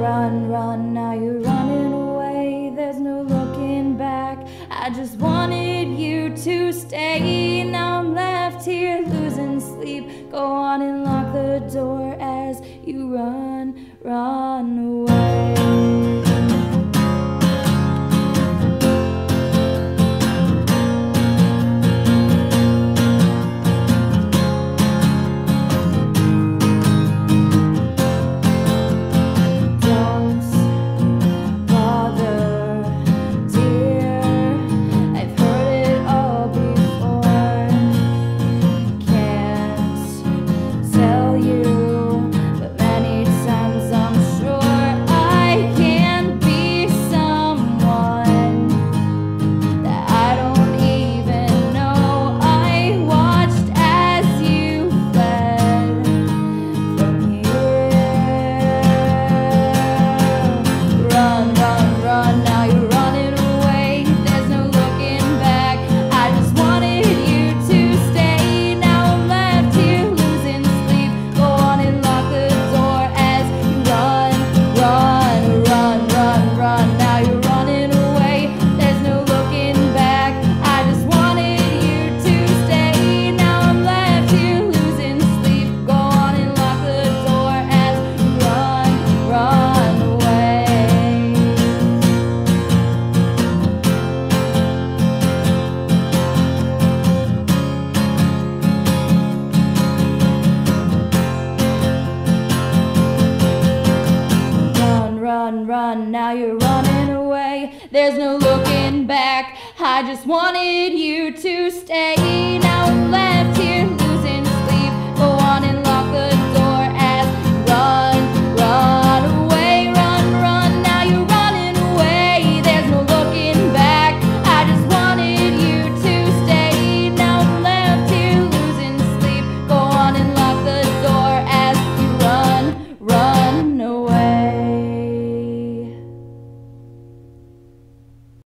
run, run, now you're running away. There's no looking back. I just wanted you to stay. Now I'm left here losing sleep. Go on and lock the door as you run, run away. run, run, now you're running away. There's no looking back. I just wanted you to stay now.